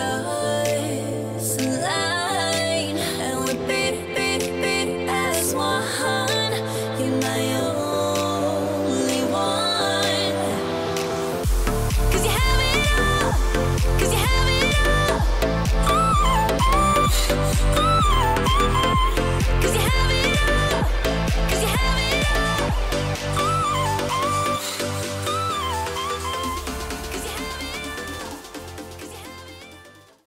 Love.